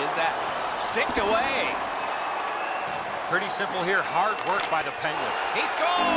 did that. Sticked away. Pretty simple here. Hard work by the Penguins. He's gone.